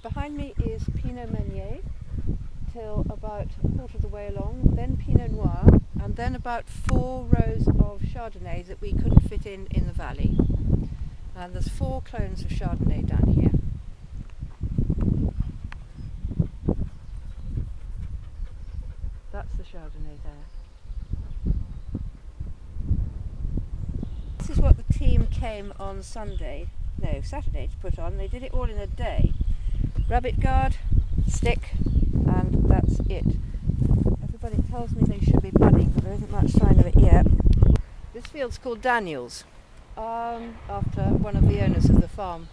Behind me is Pinot Meunier till about a quarter of the way along, then Pinot Noir, and then about four rows of Chardonnay that we couldn't fit in in the valley. And there's four clones of Chardonnay down here. That's the Chardonnay there. This is what the team came on Sunday, no, Saturday to put on. They did it all in a day. Rabbit guard, stick, and that's it. Everybody tells me they should be budding, but there isn't much sign of it yet. This field's called Daniels, um, after one of the owners of the farm.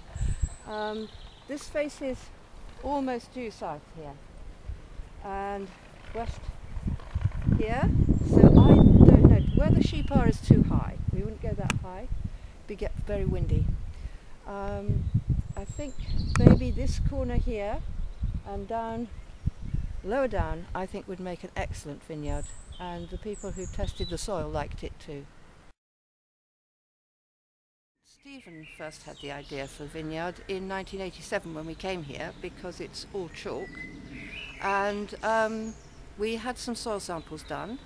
Um, this faces almost due south here, and west here. So I don't know where the sheep are is too high. We wouldn't go that high. It'd get very windy. Um, I think maybe this corner here and down lower down I think would make an excellent vineyard. And the people who tested the soil liked it too. Steven first had the idea for vineyard in 1987 when we came here because it's all chalk. And um, we had some soil samples done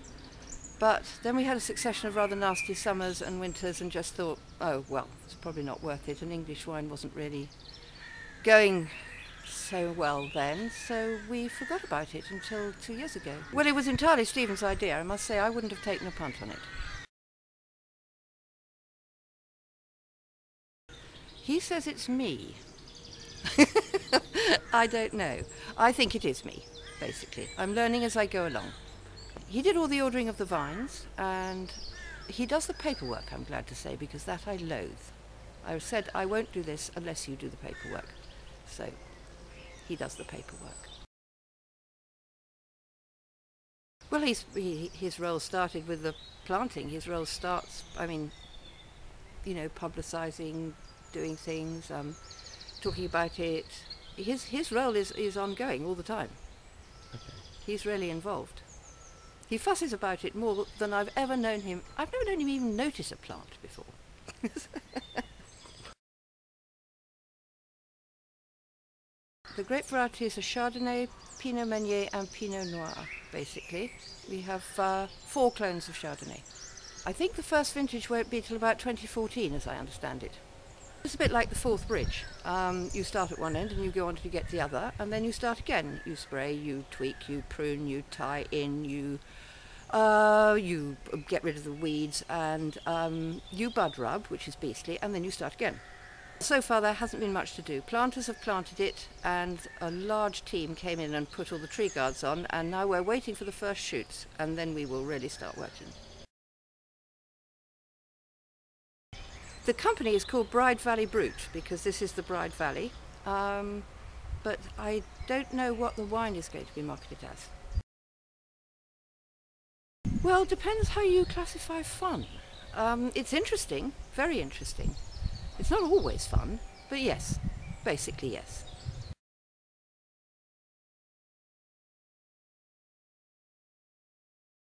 but then we had a succession of rather nasty summers and winters and just thought, oh, well, it's probably not worth it. And English wine wasn't really going so well then, so we forgot about it until two years ago. Well, it was entirely Steven's idea. I must say, I wouldn't have taken a punt on it. He says it's me. I don't know. I think it is me, basically. I'm learning as I go along. He did all the ordering of the vines, and he does the paperwork, I'm glad to say, because that I loathe. I said, I won't do this unless you do the paperwork. So he does the paperwork. Well, he's, he, his role started with the planting. His role starts, I mean, you know, publicising, doing things, um, talking about it. His, his role is, is ongoing all the time. Okay. He's really involved. He fusses about it more than I've ever known him. I've never known him even notice a plant before. the grape varieties are Chardonnay, Pinot Meunier and Pinot Noir, basically. We have uh, four clones of Chardonnay. I think the first vintage won't be till about 2014, as I understand it. It's a bit like the Forth Bridge. Um, you start at one end and you go on to get the other, and then you start again. You spray, you tweak, you prune, you tie in, you uh, you get rid of the weeds, and um, you bud rub, which is beastly, and then you start again. So far, there hasn't been much to do. Planters have planted it, and a large team came in and put all the tree guards on, and now we're waiting for the first shoots, and then we will really start working. The company is called Bride Valley Brut because this is the Bride Valley, um, but I don't know what the wine is going to be marketed as. Well, depends how you classify fun. Um, it's interesting, very interesting. It's not always fun, but yes, basically yes.